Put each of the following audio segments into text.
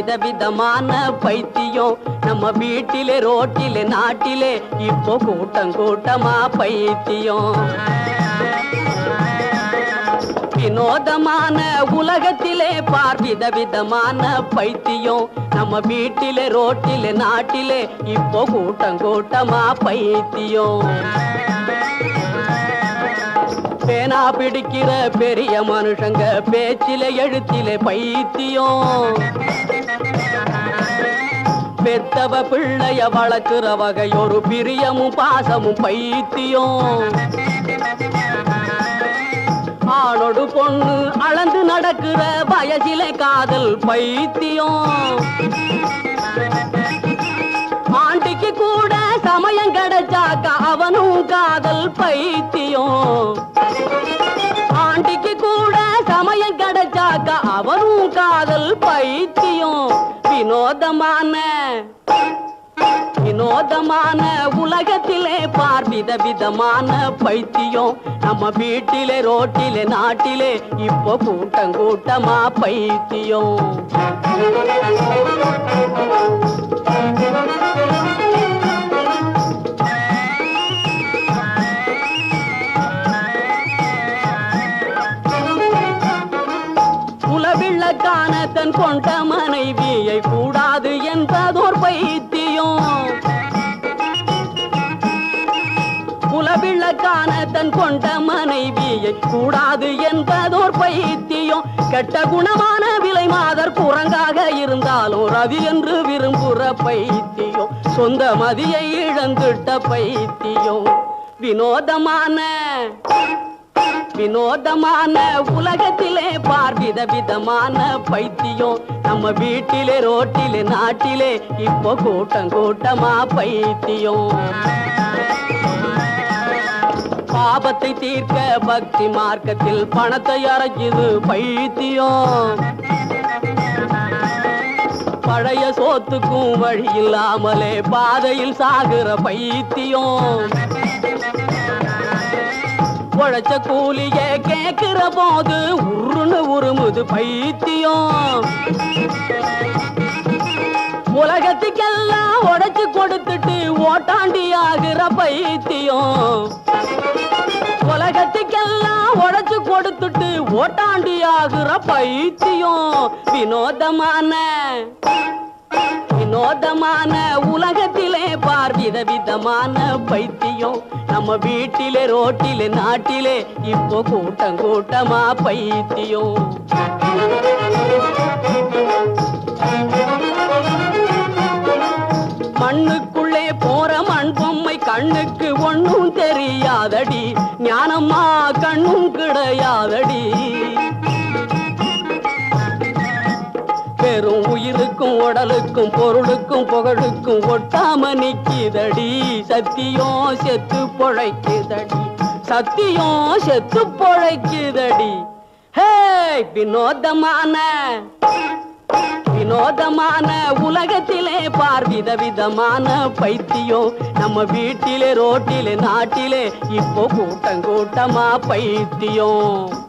விதவிதமான பைத்தியம். நம்ம வீட்டிலே ரோட்டிலே நாட்டிலே இப்போ கூட்டம் கூட்டமா பைத்தியம். வினோதமான உலகத்திலே பார் விதவிதமான பைத்தியம். நம்ம வீட்டிலே ரோட்டிலே நாட்டிலே இப்போ கூட்டம் கூட்டமா பைத்தியம். பேனா பிடிக்கிற பெரிய மனுஷங்க பேச்சிலே எழுத்திலே பைத்தியம். பெத்தவ பிள்ளைய வளர்க்கிற வகை ஒரு பிரியமும் பாசமும் பைத்தியம். ஆளோடு பொண்ணு அளந்து நடக்கிற வயசிலே காதல் பைத்தியம். ஆண்டிக்கு கூட சமயம் கிடைச்சாக்கா அவனும் காதல் பைத்தியம். ஆண்டிக்கு கூட சமயம் கிடைச்சாக்கா அவனும் காதல் பைத்தியம். வினோதமான போதமான உலகத்திலே பார் விதவிதமான பைத்தியம். நம்ம வீட்டிலே ரோட்டிலே நாட்டிலே இப்போ கூட்டம் கூட்டமா பைத்தியம். குலவிளக்கான தன் கொண்ட மனைவியை கூடாது என்பதோர் பைத்தியம். விளக்கான தன் கொண்ட மனைவியை கூடாது என்பதோர் பைத்தியம். கெட்ட குணமான விலை மாதர் குரங்காக இருந்தாலும் ரவி என்று விரும்புற பைத்தியம். சொந்த மதியை இழந்துட்ட பைத்தியம். வினோதமான வினோதமான உலகத்திலே பார் விதவிதமான பைத்தியம். நம்ம வீட்டிலே ரோட்டிலே நாட்டிலே இப்போ கூட்டம் கூட்டமா பைத்தியம். பாபத்தை தீர்க்க பக்தி மார்க்கத்தில் பணத்தை அரைக்குது பைத்தியம். பழைய சோத்துக்கும் வழி இல்லாமலே பாதையில் சாகுற பைத்தியம். உழைச்ச கூலிய கேட்கிற போது உருன்னு உருமுது பைத்தியம். உலகத்துக்கெல்லாம் உடைச்சு கொடுத்துட்டு ஓட்டாண்டி ஆகிற பைத்தியம். கொடுத்துட்டு ஓட்டாண்டி ஆகுற பைத்தியம். வினோதமான வினோதமான உலகத்திலே பார் விதவிதமான பைத்தியம். நம்ம வீட்டிலே ரோட்டிலே நாட்டிலே இப்போ கூட்டம் கூட்டமா பைத்தியம். மண்ணுக்குள்ளே போற மண் பொம்மை கண்ணுக்கு ஒண்ணும் தெரியாதடி. ஞானம்மா கண்ணும் கிடையாதடி. வெறும் உயிருக்கும் உடலுக்கும் பொருளுக்கும் புகழுக்கும் ஒட்டாம நிக்கிதடி. சத்தியம் செத்து பொழைக்குதடி. சத்தியம் செத்து பொழைக்குதடி. ஹே வினோதமான வினோதமான உலகத்திலே பார் வித விதமான பைத்தியம் நம்ம வீட்டிலே ரோட்டிலே நாட்டிலே இப்போ கூட்டம் கூட்டமா பைத்தியம்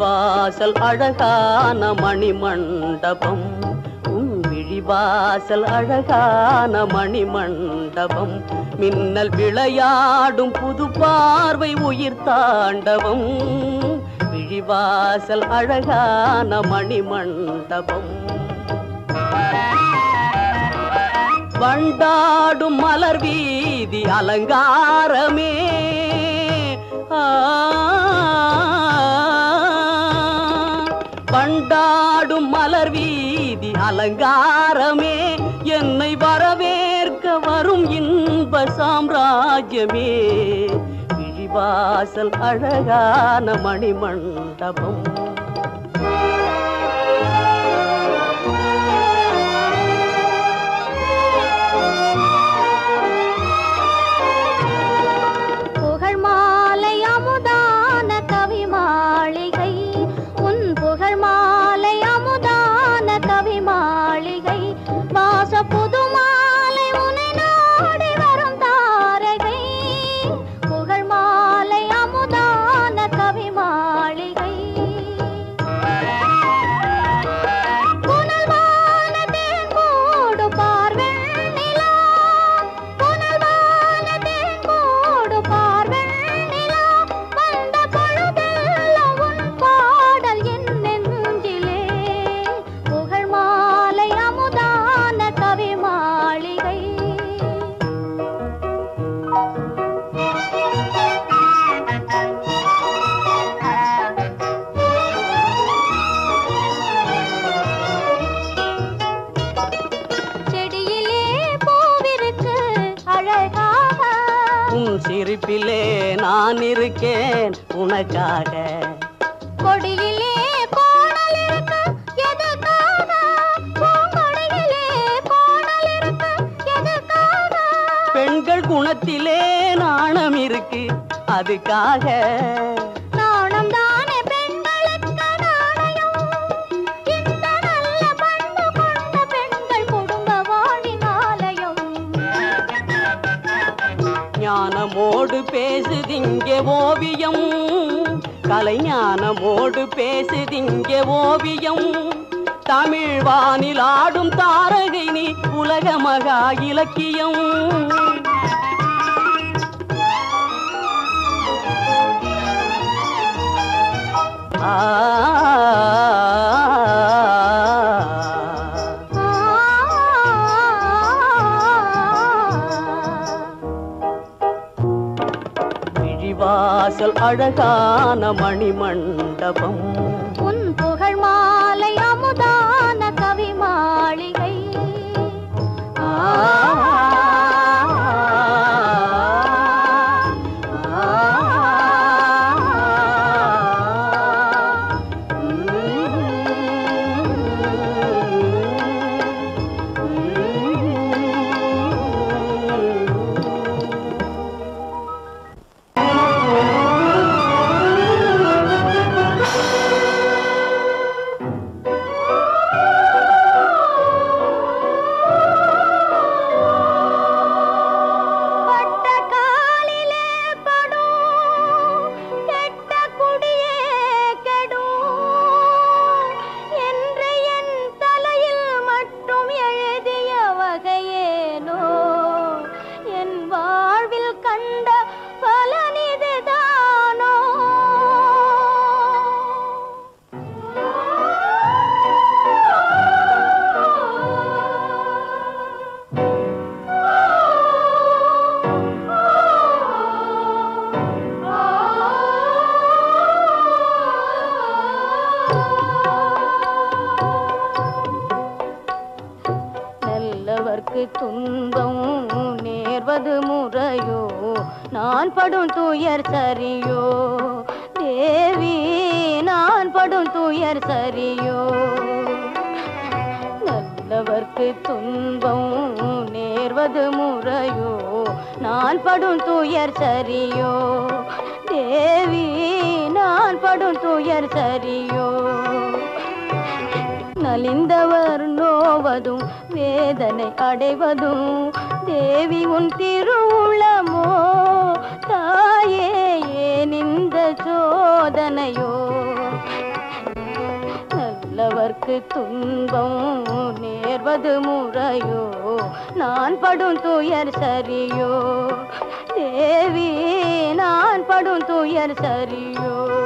விழிவாசல் அழகான மணிமண்டபம். உன் விழிவாசல் அழகான மணிமண்டபம். மின்னல் விளையாடும் புது பார்வை உயிர் தாண்டவம். விழிவாசல் அழகான மணிமண்டபம். வண்டாடும் மலர் வீதி அலங்காரமே. ஆ, அலங்காரமே. என்னை வரவேற்க வரும் இன்ப சாம்ராஜ்யமே. கிழிவாசல் அழகான மணிமண்டபம். உனக்காக கொடியிலே பெண்கள் குணத்திலே நாணம் இருக்கு அதுக்காக. நாணம் தானே ஞானமோடு பேசுதிங்கே ஓவியம். கலைஞானமோடு பேசுதிங்கே ஓவியம். தமிழ் வானில் ஆடும் தாரகை நீ உலக மகா இலக்கியம். ஆ அழகான மணிமண்டபம். துயர் சரியோ? தேவி நான் படும் துயர் சரியோ? நல்லவர்க்கு துன்பம் நேர்வது முறையோ? நான் படும் துயர் சரியோ? தேவி நான் படும் துயர் சரியோ? நலிந்தவர் நோவதும் வேதனை அடைவதும் தேவி உன் திருவுளமோ? தாயே ஏன் இந்த சோதனையோ? நல்லவர்க்கு துன்பம் நேர்வது முறையோ? நான் படும் துயர் சரியோ? தேவி நான் படும் துயர் சரியோ?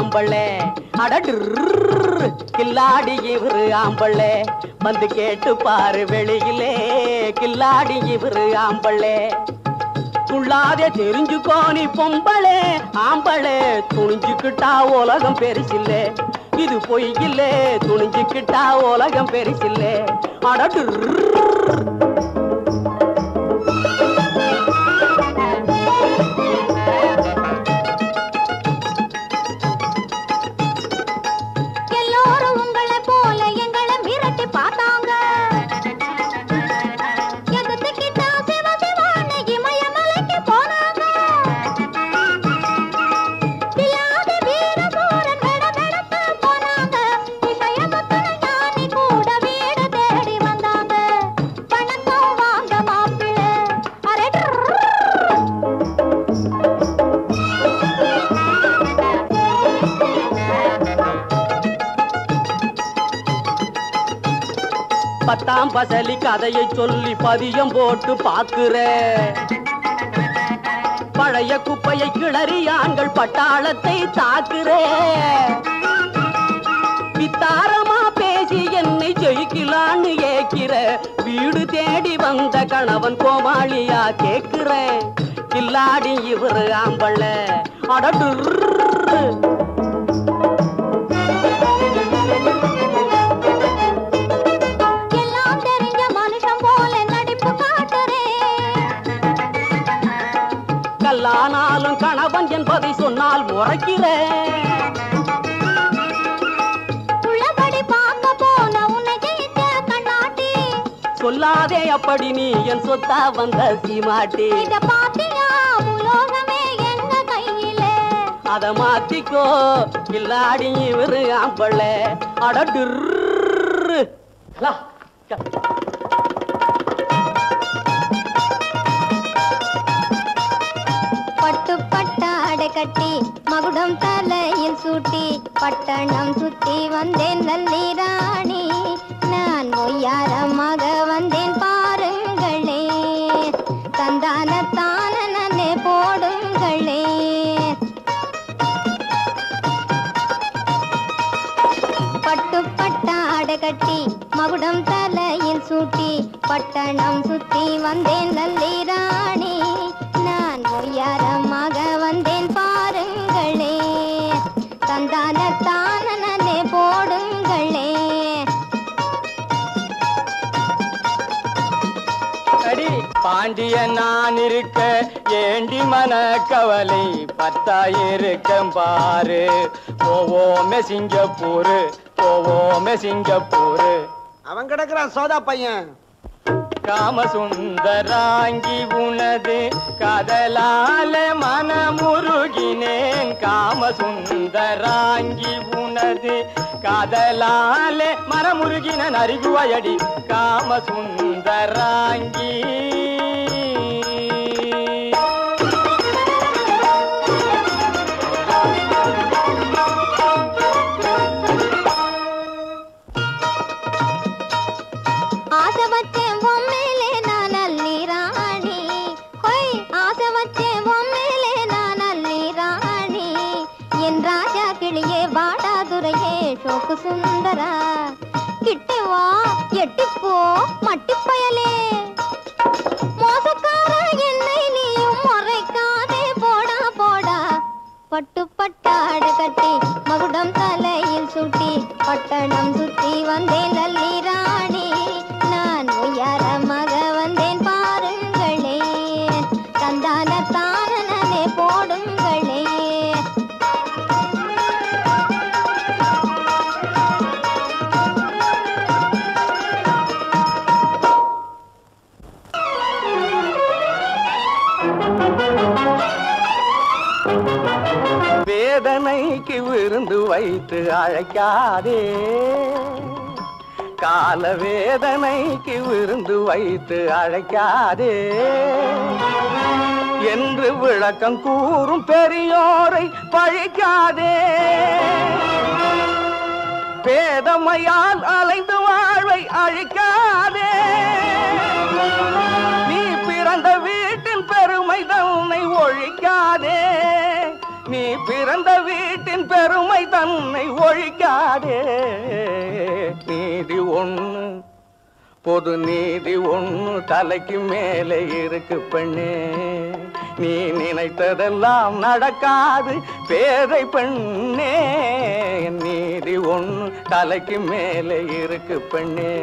ஆம்பளே. அடடு கில்லாடி இவரு ஆம்பளே வந்து கேட்டு பாரு வெளியிலே கில்லாடி இவரு ஆம்பளே துள்ளாதே தெரிஞ்சுக்கோ நீ பொம்பளே. ஆம்பளே துணிஞ்சுக்கிட்டா உலகம் பெருசில்லே. இது பொய்யில்லே துணிஞ்சுக்கிட்டா உலகம் பெருசில்லே. அடடு பசலி கதையை சொல்லி பதியம் போட்டு பாக்குற பழைய குப்பையை கிளறி ஆண்கள் பட்டாளத்தை தாக்குற. வித்தாரமா பேசி என்னை ஜெயிக்கலான்னு ஏக்கிற. வீடு தேடி வந்த கணவன் கோமாளியா கேக்குறேன் கில்லாடி இவரு ஆம்பள. அடடு கணவன் என்பதை சொன்னால் கண்ணாட்டி சொல்லாதே அப்படி நீ என் சொத்தா வந்த சீமாட்டி. அத மாத்திக்கோ கில்லாடி இவரு ஆம்பள. அடடு மகுடம் தலையில் சூட்டி பட்டணம் சுத்தி வந்தேன் நல்லி ராணி நான் ஒய்யாரமாக வந்தேன் பாருங்களே. தந்தானத்தான் பாண்டிய நான் இருக்க ஏண்டி மன கவலை பத்தாயிருக்கம் பாரு. போவோமே சிங்கப்பூரு போவோமே சிங்கப்பூரு. அவன் கிடக்குறான் சோதா பையன். காமசுந்தராங்கி உனது காதலால மனமுருகினேன். காமசுந்தராங்கி உனது காதலால மனமுருகின நரிகுவயடி காமசுந்தராங்கி. ஆசை வச்சேன் பொம்மையிலே நான் அல்லி ராணி. ஹொய் ஆசை வச்சேன் பொம்மையிலே நான் அல்லி ராணி. என் ராஜா கிளியே வாடாதுரையே ஷோக்கு சுந்தரா. கிட்டே வா எட்டிப்போ மட்டிப்பயலே வைத்து அழைக்காதே. கால வேதனைக்கு விருந்து வைத்து அழைக்காதே. என்று விளக்கம் கூறும் பெரியோரை பழிக்காதே. பேதமையால் அலைந்து வாழ்வை அழிக்காதே. நீ பிறந்த வீட்டின் பெருமை தன்னை ஒழிக்காதே. பிறந்த வீட்டின் பெருமை தன்னை ஒழிக்காதே. நீதி ஒண்ணு பொது நீதி ஒண்ணு தலைக்கு மேலே இருக்கு பெண்ணே. நீ நினைத்ததெல்லாம் நடக்காது பேதை பெண்ணே. நீதி ஒண்ணு தலைக்கு மேலே இருக்கு பெண்ணே.